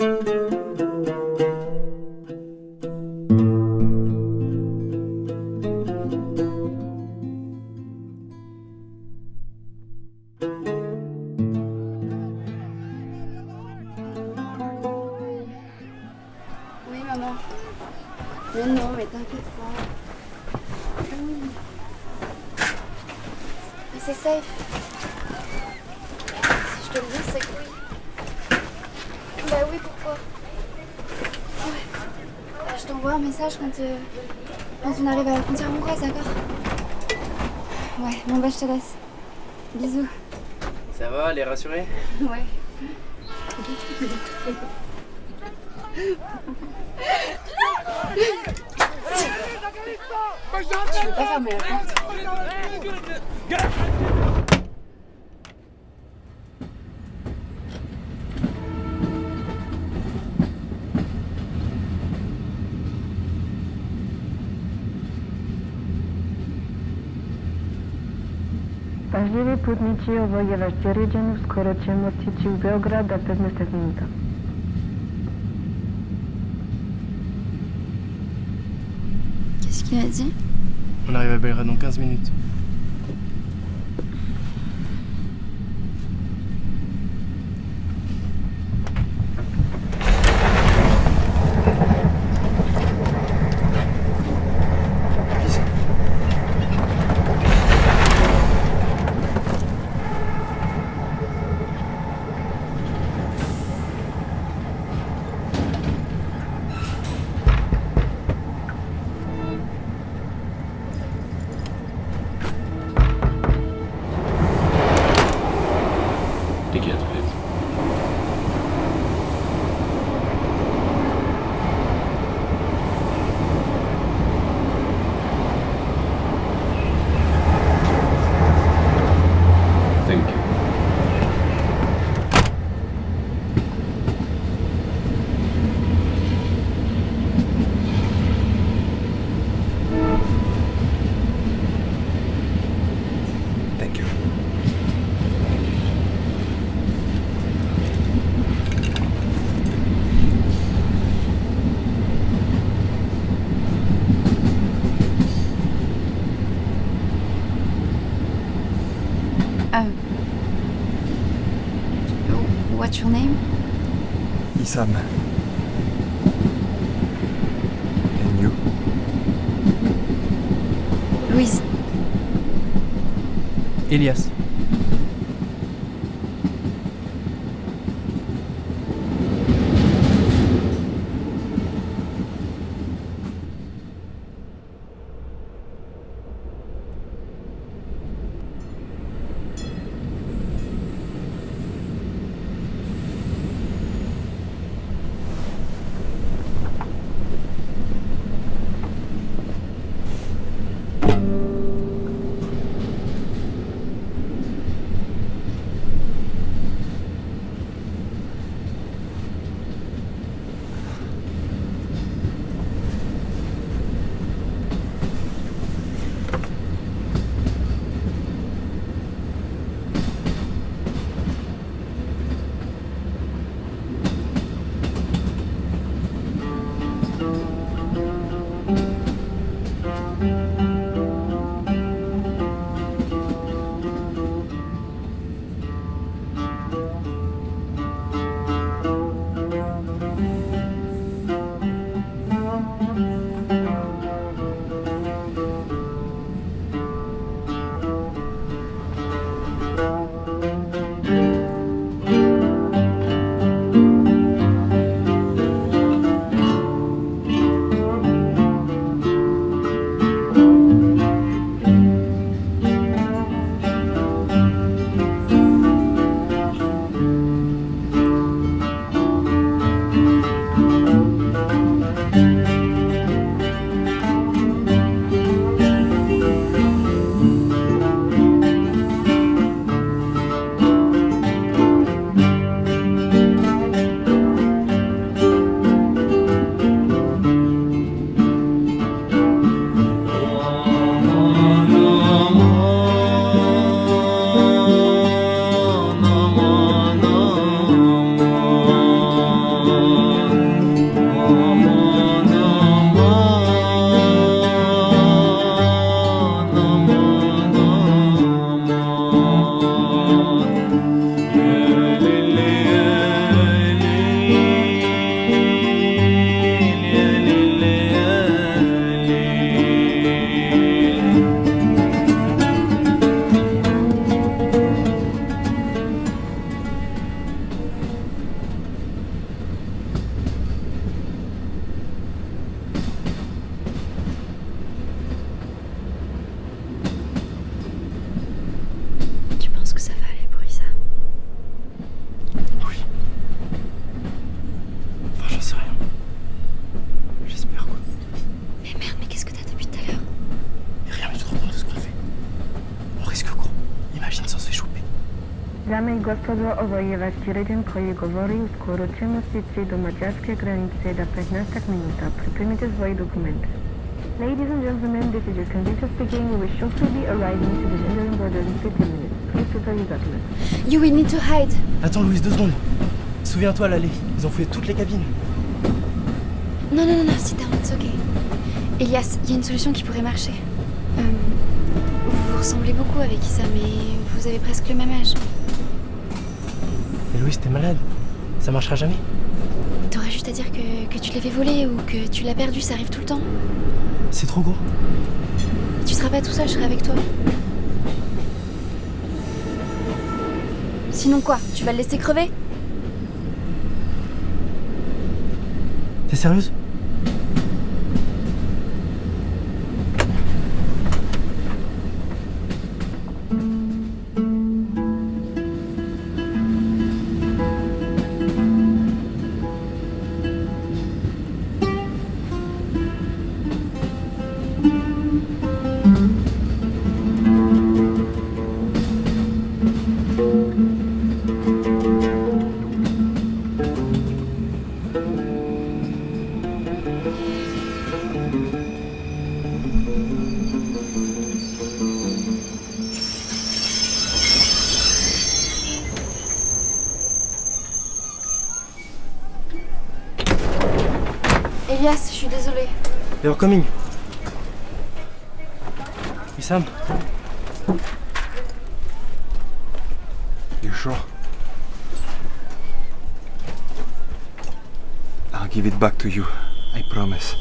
Oui, maman. Mais non, mais t'inquiète pas. Oui. Mais c'est safe. Si je te le dis, c'est que oui. Bah oui, pourquoi Ouais. T'envoie un message quand, euh, quand on arrive à la frontière hongroise, d'accord Ouais, bon bah je te laisse. Bisous. Ça va, Ouais. Je pas fermer la porte. Pažljivi putnici, ovo je vaš Đeriđan, skoro ćemo stići u Beograd za 15 minuta. Qu'est-ce qu'il a dit? On arrive à Belgrade dans 15 minutes. What's your name Isam. And you? Louise. Elias. Gospodo, ovo je vaš Đuriđan koji govori uskoro ćemo stići do mađarske granice da 15 minuta. Pripremite svoje dokumente. Ladies and gentlemen, this is your conductor speaking. We will shortly be arriving to the Hungarian border in 15 minutes. Please prepare your documents. You will need to hide. Attends, Louise, deux secondes. Souviens-toi, à l'aller, ils ont fouillé toutes les cabines. Non, non, non, non, sit down, it's okay. Elias, il y a une solution qui pourrait marcher. Euh, vous vous ressemblez beaucoup avec Issa, mais vous avez presque le même âge. Mais Louise, t'es malade. Ça marchera jamais. T'aurais juste à dire que, que tu l'avais volé ou que tu l'as perdu, ça arrive tout le temps. C'est trop gros. Tu seras pas tout seul, je serai avec toi. Sinon quoi Tu vas le laisser crever? T'es sérieuse? Elias, je suis désolée. You're coming. Wissam You sure? I'll give it back to you. I promise.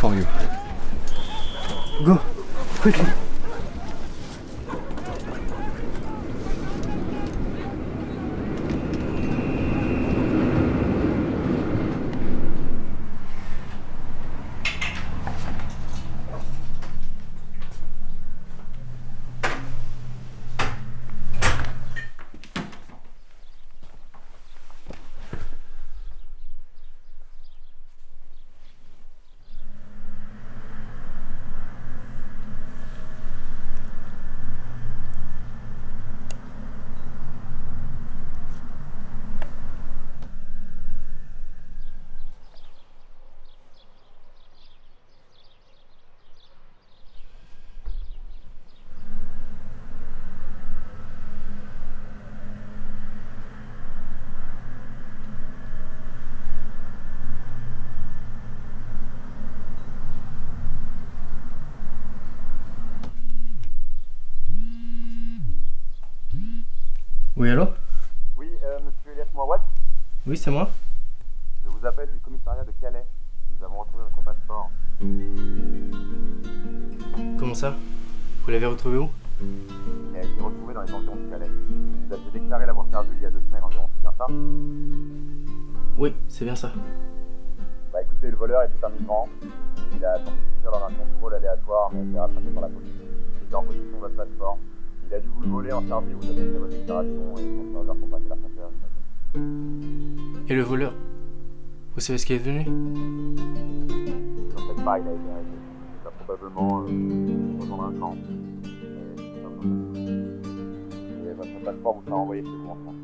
For you. Go, quickly. Oui, allô? Oui, euh, monsieur Elias Mouawad, Oui, c'est moi. je vous appelle du commissariat de Calais. Nous avons retrouvé votre passeport. Comment ça? Vous l'avez retrouvé où? Il a été retrouvé dans les environs de Calais. Vous aviez déclaré l'avoir perdu il y a deux semaines environ, c'est bien ça? Oui, c'est bien ça. Bah écoutez, le voleur était un migrant. Il a tenté de fuir lors d'un contrôle aléatoire, mais a été rattrapé par la police. Il était en possession de votre passeport. Il a dû vous le voler en Serbie, vous avez fait votre déclaration et son serveur pour passer la frontière. Et le voleur Vous savez ce qui est devenu? Faites pas, il a été arrêté. Il va probablement euh, rejoindre un camp. Et, et votre passeport vous sera envoyé chez vous en France.